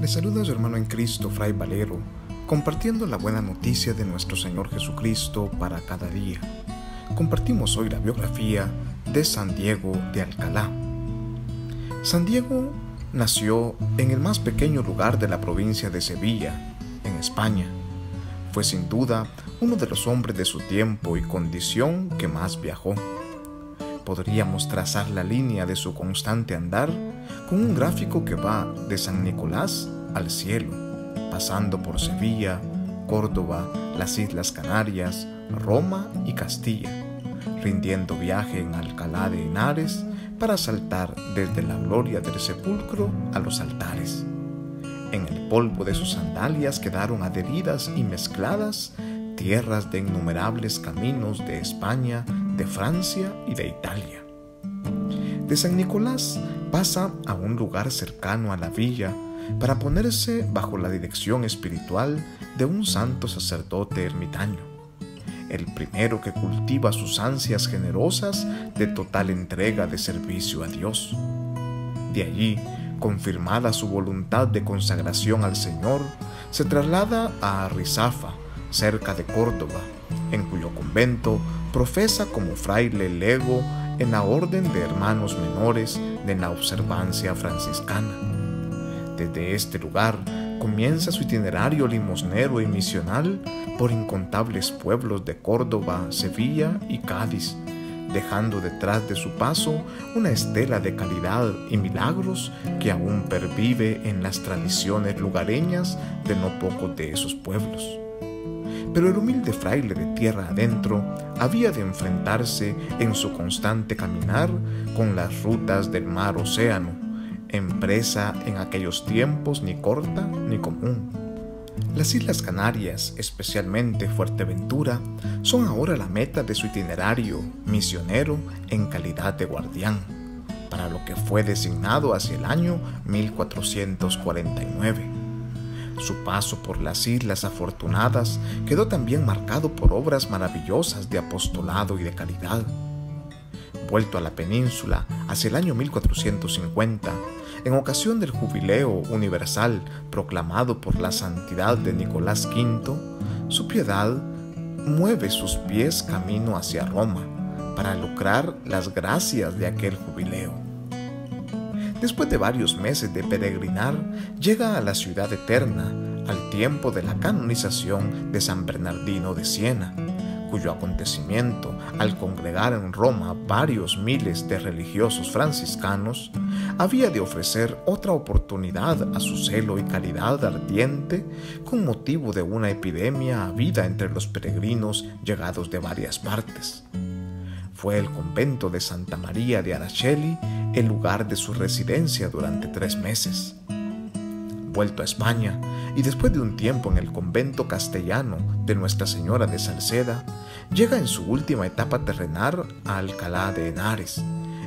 Le saluda a su hermano en Cristo, Fray Valero, compartiendo la buena noticia de nuestro Señor Jesucristo para cada día. Compartimos hoy la biografía de San Diego de Alcalá. San Diego nació en el más pequeño lugar de la provincia de Sevilla, en España. Fue sin duda uno de los hombres de su tiempo y condición que más viajó podríamos trazar la línea de su constante andar con un gráfico que va de San Nicolás al cielo, pasando por Sevilla, Córdoba, las Islas Canarias, Roma y Castilla, rindiendo viaje en Alcalá de Henares para saltar desde la gloria del sepulcro a los altares. En el polvo de sus sandalias quedaron adheridas y mezcladas tierras de innumerables caminos de España, de Francia y de Italia. De San Nicolás pasa a un lugar cercano a la villa para ponerse bajo la dirección espiritual de un santo sacerdote ermitaño, el primero que cultiva sus ansias generosas de total entrega de servicio a Dios. De allí, confirmada su voluntad de consagración al Señor, se traslada a Arrizafa, cerca de Córdoba, en cuyo convento profesa como fraile lego en la orden de hermanos menores de la observancia franciscana. Desde este lugar comienza su itinerario limosnero y misional por incontables pueblos de Córdoba, Sevilla y Cádiz, dejando detrás de su paso una estela de calidad y milagros que aún pervive en las tradiciones lugareñas de no pocos de esos pueblos pero el humilde fraile de tierra adentro había de enfrentarse en su constante caminar con las rutas del mar océano, empresa en aquellos tiempos ni corta ni común. Las Islas Canarias, especialmente Fuerteventura, son ahora la meta de su itinerario misionero en calidad de guardián, para lo que fue designado hacia el año 1449. Su paso por las Islas Afortunadas quedó también marcado por obras maravillosas de apostolado y de caridad. Vuelto a la península hacia el año 1450, en ocasión del jubileo universal proclamado por la santidad de Nicolás V, su piedad mueve sus pies camino hacia Roma para lucrar las gracias de aquel jubileo. Después de varios meses de peregrinar, llega a la ciudad eterna al tiempo de la canonización de San Bernardino de Siena, cuyo acontecimiento, al congregar en Roma varios miles de religiosos franciscanos, había de ofrecer otra oportunidad a su celo y caridad ardiente con motivo de una epidemia habida entre los peregrinos llegados de varias partes. Fue el convento de Santa María de Araceli el lugar de su residencia durante tres meses. Vuelto a España y después de un tiempo en el convento castellano de Nuestra Señora de Salceda, llega en su última etapa terrenal a Alcalá de Henares,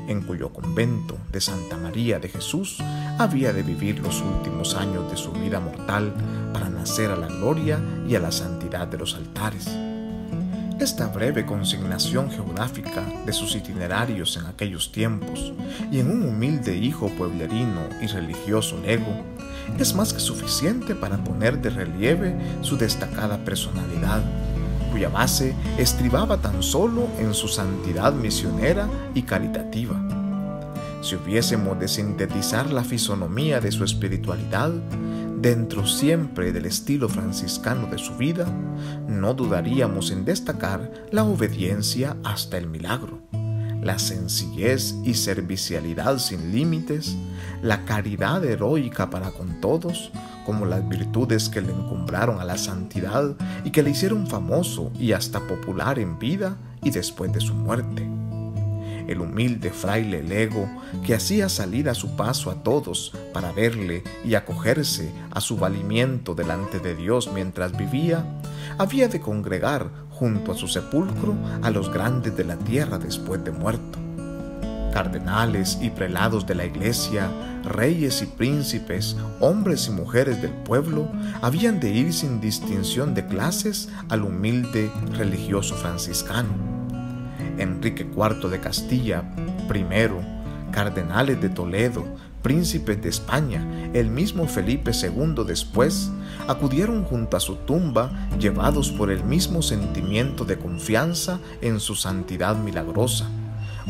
en cuyo convento de Santa María de Jesús había de vivir los últimos años de su vida mortal para nacer a la gloria y a la santidad de los altares. Esta breve consignación geográfica de sus itinerarios en aquellos tiempos y en un humilde hijo pueblerino y religioso lego es más que suficiente para poner de relieve su destacada personalidad, cuya base estribaba tan solo en su santidad misionera y caritativa. Si hubiésemos de sintetizar la fisonomía de su espiritualidad, dentro siempre del estilo franciscano de su vida, no dudaríamos en destacar la obediencia hasta el milagro, la sencillez y servicialidad sin límites, la caridad heroica para con todos, como las virtudes que le encumbraron a la santidad y que le hicieron famoso y hasta popular en vida y después de su muerte el humilde fraile Lego, que hacía salir a su paso a todos para verle y acogerse a su valimiento delante de Dios mientras vivía, había de congregar junto a su sepulcro a los grandes de la tierra después de muerto. Cardenales y prelados de la iglesia, reyes y príncipes, hombres y mujeres del pueblo, habían de ir sin distinción de clases al humilde religioso franciscano Enrique IV de Castilla, primero, cardenales de Toledo, príncipes de España, el mismo Felipe II después, acudieron junto a su tumba llevados por el mismo sentimiento de confianza en su santidad milagrosa,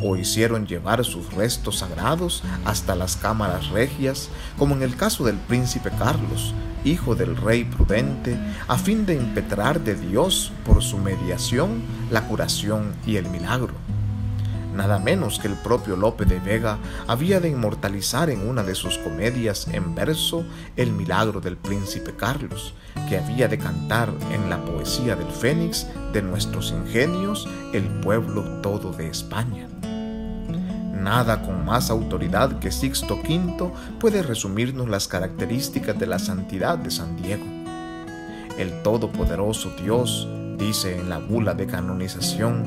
o hicieron llevar sus restos sagrados hasta las cámaras regias, como en el caso del príncipe Carlos, hijo del rey prudente, a fin de impetrar de Dios por su mediación la curación y el milagro nada menos que el propio Lope de Vega había de inmortalizar en una de sus comedias en verso el milagro del príncipe Carlos, que había de cantar en la poesía del Fénix de nuestros ingenios el pueblo todo de España. Nada con más autoridad que Sixto V puede resumirnos las características de la santidad de San Diego. El Todopoderoso Dios, dice en la bula de canonización,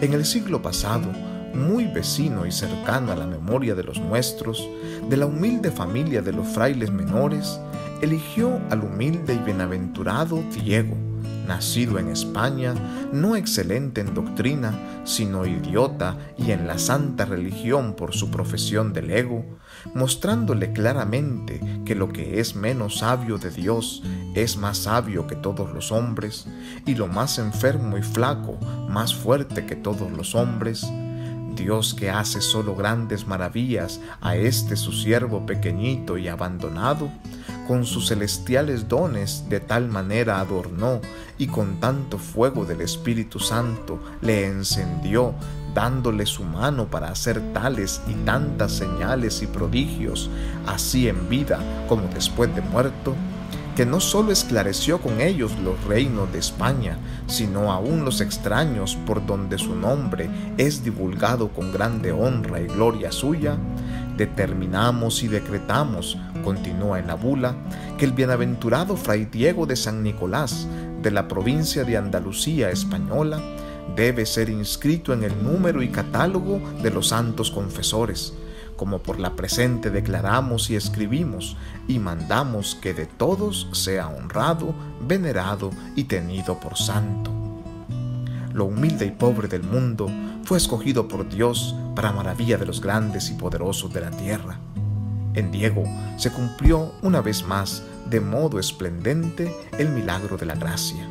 en el siglo pasado muy vecino y cercano a la memoria de los nuestros, de la humilde familia de los frailes menores, eligió al humilde y bienaventurado Diego, nacido en España, no excelente en doctrina, sino idiota y en la santa religión por su profesión del ego, mostrándole claramente que lo que es menos sabio de Dios es más sabio que todos los hombres, y lo más enfermo y flaco más fuerte que todos los hombres, Dios que hace solo grandes maravillas a este su siervo pequeñito y abandonado, con sus celestiales dones de tal manera adornó y con tanto fuego del Espíritu Santo le encendió, dándole su mano para hacer tales y tantas señales y prodigios, así en vida como después de muerto, que no solo esclareció con ellos los reinos de España, sino aún los extraños por donde su nombre es divulgado con grande honra y gloria suya, determinamos y decretamos, continúa en la bula, que el bienaventurado fray Diego de San Nicolás, de la provincia de Andalucía española, debe ser inscrito en el número y catálogo de los santos confesores, como por la presente declaramos y escribimos, y mandamos que de todos sea honrado, venerado y tenido por santo. Lo humilde y pobre del mundo fue escogido por Dios para maravilla de los grandes y poderosos de la tierra. En Diego se cumplió una vez más de modo esplendente el milagro de la gracia.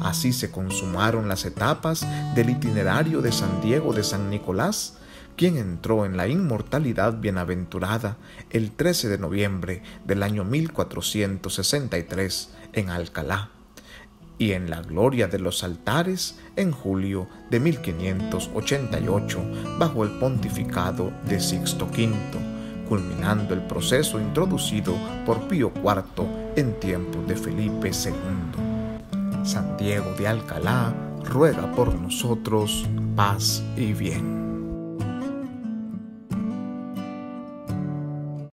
Así se consumaron las etapas del itinerario de San Diego de San Nicolás quien entró en la inmortalidad bienaventurada el 13 de noviembre del año 1463 en Alcalá, y en la gloria de los altares en julio de 1588 bajo el pontificado de Sixto V, culminando el proceso introducido por Pío IV en tiempo de Felipe II. San Diego de Alcalá ruega por nosotros paz y bien.